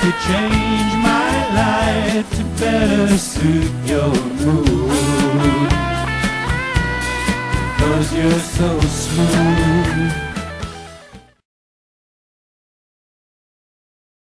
To could change my life to better suit your mood. Cause you're so smooth.